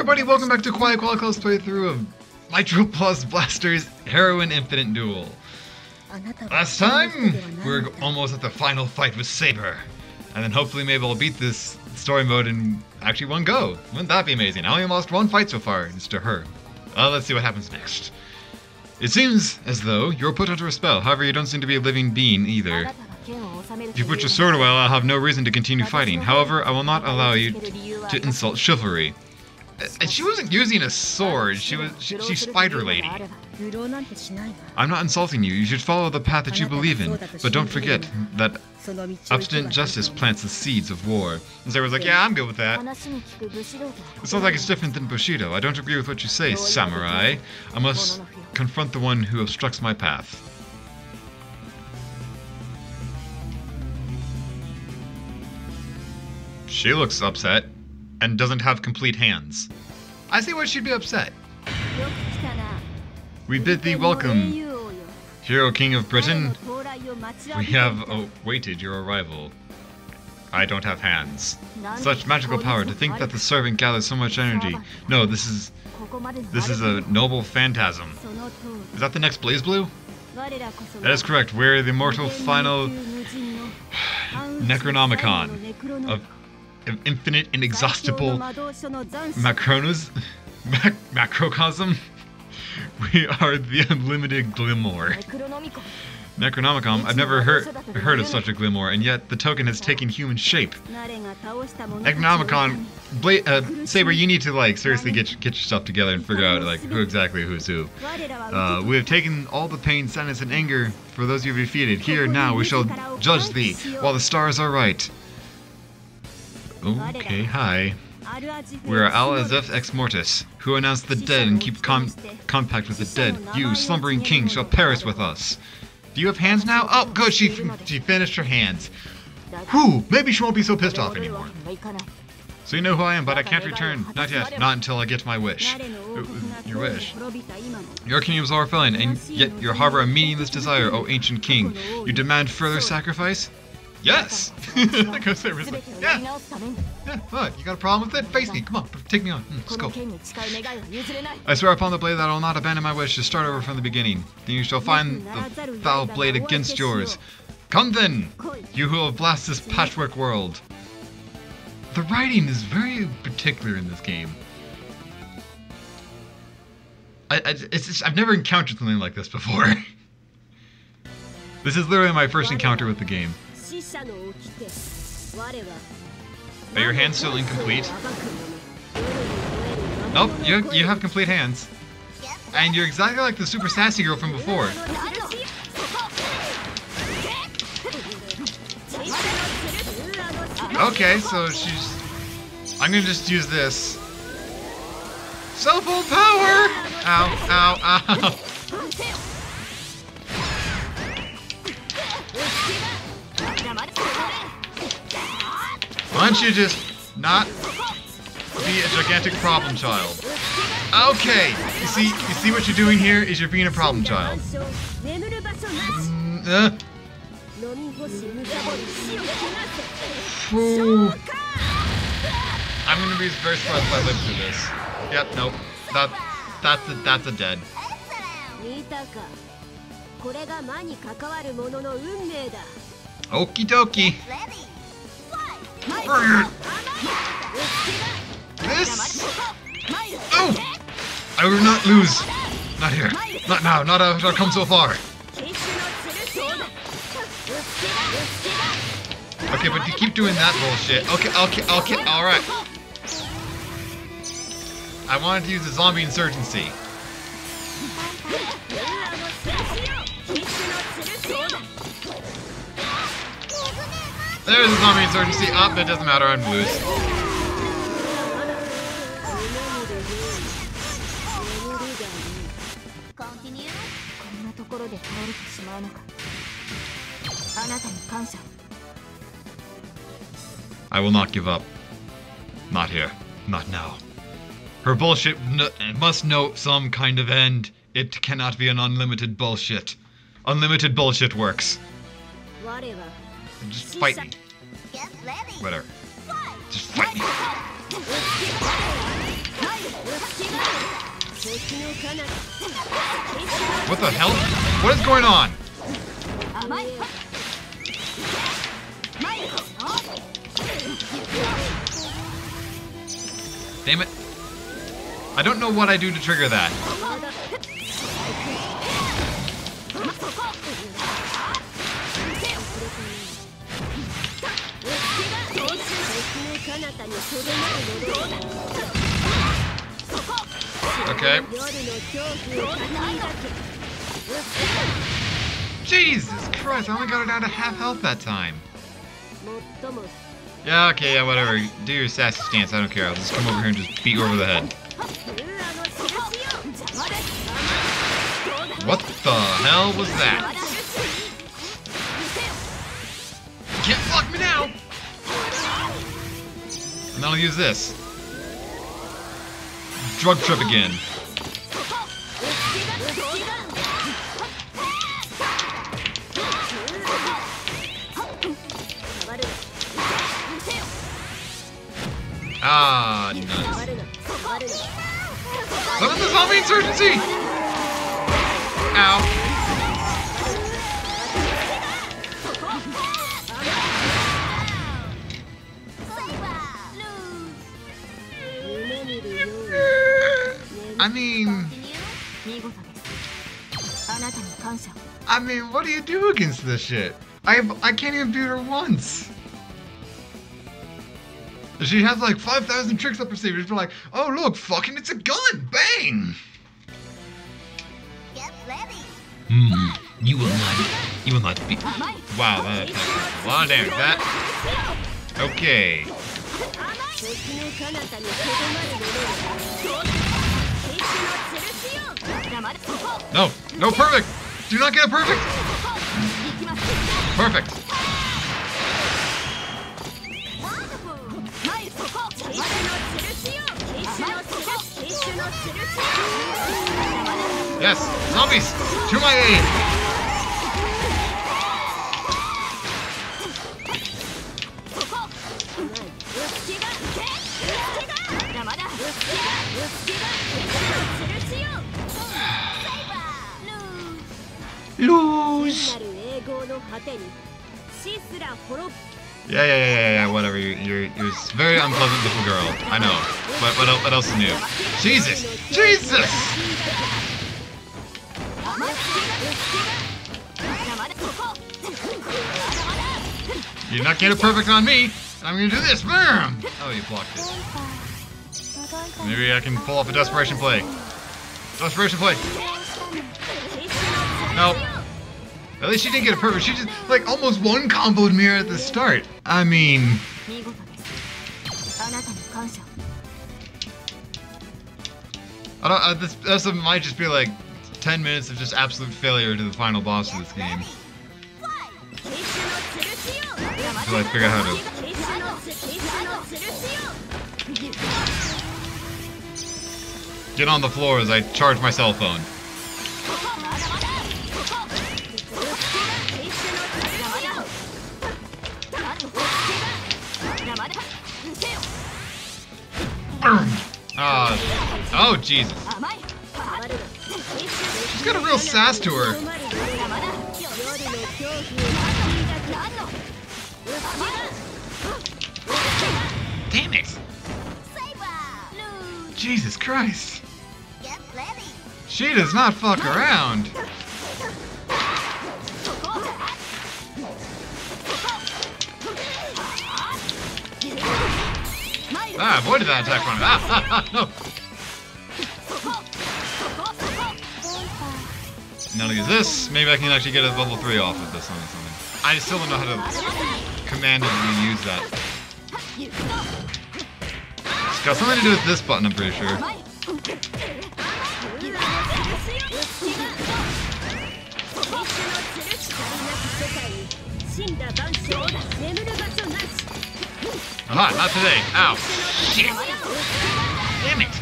everybody, welcome back to Kawaii Koala Club playthrough of Nitro Plus Blaster's Heroines Infinite Duel. Last time, we're almost at the final fight with Saber. And then hopefully maybe I'll beat this story mode in actually one go. Wouldn't that be amazing? I only lost one fight so far, it's to her. Uh, let's see what happens next. It seems as though you're put under a spell, however you don't seem to be a living being either. If you put your sword away, I'll have no reason to continue fighting. However, I will not allow you to insult chivalry. And she wasn't using a sword. She was she, she's Spider Lady. I'm not insulting you. You should follow the path that you believe in, but don't forget that obstinate justice plants the seeds of war. And Sarah was like, "Yeah, I'm good with that." It sounds like it's different than Bushido. I don't agree with what you say, samurai. I must confront the one who obstructs my path. She looks upset and doesn't have complete hands. I see why she'd be upset. We bid thee welcome, Hero King of Britain. We have awaited your arrival. I don't have hands. Such magical power to think that the servant gathers so much energy. No, this is this is a noble phantasm. Is that the next BlazBlue? That is correct. We're the immortal final Necronomicon of infinite, inexhaustible macronos, mac macrocosm. We are the unlimited grimoire. Necronomicon, I've never heard heard of such a grimoire, and yet the token has taken human shape. Necronomicon, Bla uh, Saber, you need to like seriously get get your stuff together and figure out like who exactly who's who. Uh, we have taken all the pain, sadness, and anger for those you have defeated. Here now we shall judge thee, while the stars are right. Okay, hi. We are Al Azif Ex Mortis, who announce the dead and keep com compact with the dead. You, slumbering king, shall perish with us. Do you have hands now? Oh, good, she, she finished her hands. Whew, maybe she won't be so pissed off anymore. So you know who I am, but I can't return. Not yet. Not until I get my wish. Uh, your wish. Your kingdoms are failing, and yet you harbor a meaningless desire, O ancient king. You demand further sacrifice? Yes! like I said, like, yeah. Yeah, what? You got a problem with it? Face me. Come on, take me on. Mm, let's go. I swear upon the blade that I will not abandon my wish to start over from the beginning. Then you shall find the foul blade against yours. Come then, you who have blasted this patchwork world. The writing is very particular in this game. I, I it's just, I've never encountered something like this before. this is literally my first encounter with the game. Are your hands still incomplete? Nope, you, you have complete hands. And you're exactly like the super sassy girl from before. Okay, so she's... I'm gonna just use this. Self-hold power! Ow, ow, ow. Why don't you just not be a gigantic problem child? Okay, you see, you see what you're doing here is you're being a problem child. Mm, uh. I'm gonna be very surprised if I live through this. Yep, nope. That, that's a, that's a dead. Okie dokie. This? Oh! I will not lose. Not here. Not now. Not after I've come so far. Okay, but you keep doing that bullshit. Okay, okay, okay, alright. I wanted to use the zombie insurgency. There's a zombie insurgency. Up, oh, that doesn't matter. I'm loose. I will not give up. Not here. Not now. Her bullshit must know some kind of end. It cannot be an unlimited bullshit. Unlimited bullshit works. Just fight me. Whatever. Just fight me. What the hell? What is going on? Damn it. I don't know what I do to trigger that. Okay. Jesus Christ, I only got it down to half health that time. Yeah, okay, yeah, whatever. Do your sassy stance, I don't care. I'll just come over here and just beat you over the head. What the hell was that? Me now! And I'll use this. Drug trip again. Ah, nuts. Summon the zombie insurgency! Ow. I mean, I mean, what do you do against this shit? I I can't even beat her once. She has like 5,000 tricks up her sleeve. She's like, oh look, fucking, it's a gun, bang! Get ready. Hmm, you will not, you will not be. Wow, that attack a lot of damage. That, okay. No, no, perfect. Do not get it perfect. Perfect. Yes, zombies, to my aid. Yeah, yeah, yeah, yeah, yeah, whatever. You're, you're, you're very unpleasant little girl. I know. But what, what else is new? Jesus! Jesus! You're not getting perfect on me. I'm gonna do this. Bam! Oh, you blocked it. Maybe I can pull off a desperation play. Desperation play. Nope. At least she didn't get a perfect. She just like almost one comboed me at the start. I mean, I don't. Uh, this this might just be like 10 minutes of just absolute failure to the final boss of this game. Until I figure out how to get on the floor as I charge my cell phone. Ah, oh Jesus. She's got a real sass to her. Damn it. Jesus Christ. She does not fuck around. Ah, avoided that attack from Ah, ah, ah, no. Now to use this, maybe I can actually get a level 3 off with this one or something. I still don't know how to command and use that. It's got something to do with this button, I'm pretty sure. Aha, not today. Ow. Shit. Damn it.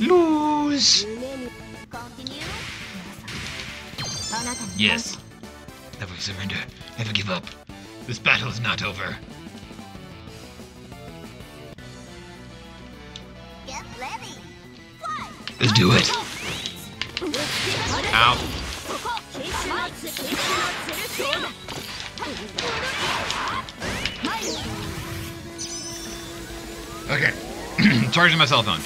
Lose. Yes. Never surrender. Never give up. This battle is not over. Let's do it. Ow. Okay. Charging my cell phone.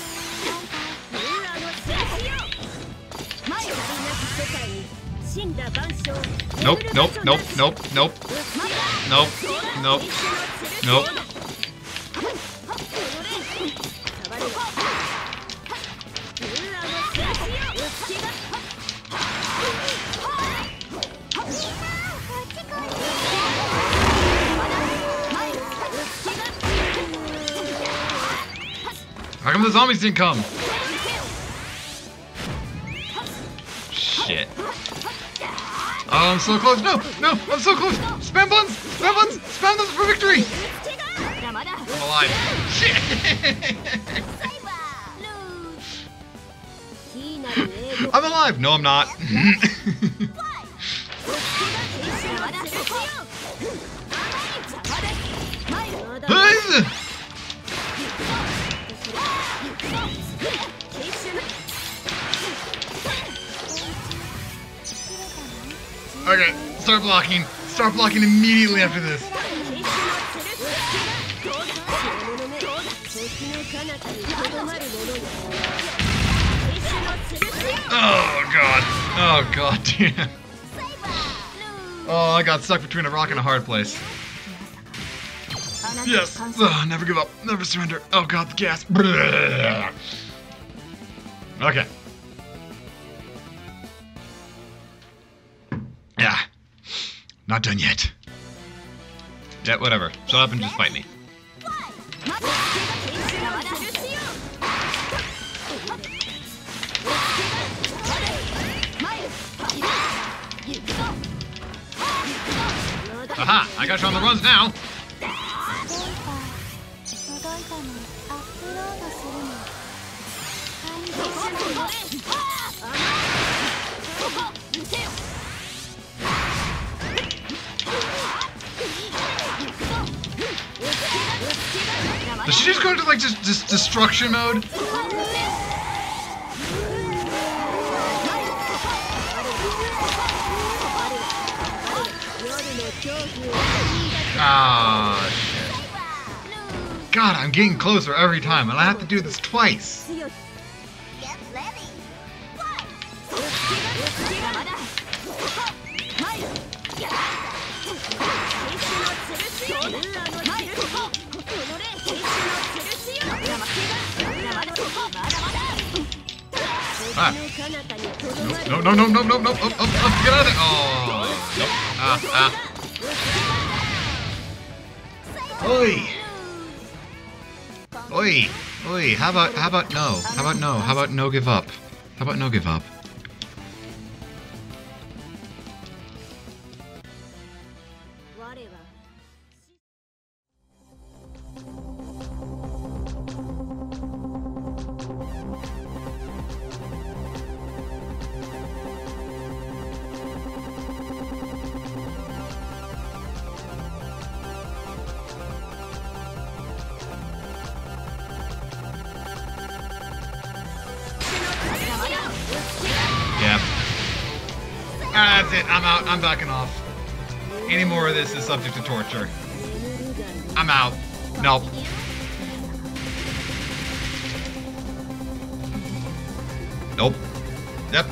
Nope, nope, nope, nope, nope. Nope, nope, nope. Come the zombies didn't come? Shit. Oh, I'm so close. No, no, I'm so close. Spam buns, spam buns, spam buns for victory. I'm alive. Shit. I'm alive. No, I'm not. okay, start blocking. Start blocking immediately after this. Oh god. Oh god damn. Oh, I got stuck between a rock and a hard place. Yes. Ugh, never give up. Never surrender. Oh god, the gas. Okay. Not done yet. Yeah, whatever. Shut up and just fight me. Aha! I got you on the runs now. Does she just go into like just, destruction mode? Ah, shit. God, I'm getting closer every time, and I have to do this twice. Ah. No, no, no, no, no, no, get out of there. Oh, nope. Ah, ah. Oi. Oi. Oi. How about, how about no? How about no? How about no give up? How about no give up? That's it. I'm out. I'm backing off. Any more of this is subject to torture. I'm out. Nope. Nope. Yep.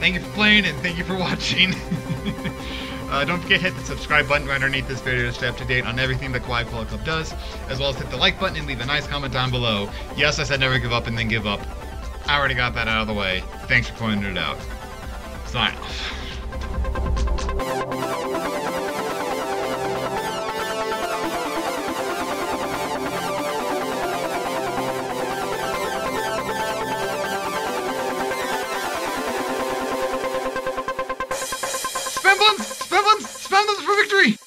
Thank you for playing and thank you for watching. uh, don't forget to hit the subscribe button right underneath this video to stay up to date on everything that Kawaii Koala Club does, as well as hit the like button and leave a nice comment down below. Yes, I said never give up and then give up. I already got that out of the way. Thanks for pointing it out sign off. Spam bombs! Spam bombs! Spam bombs for victory!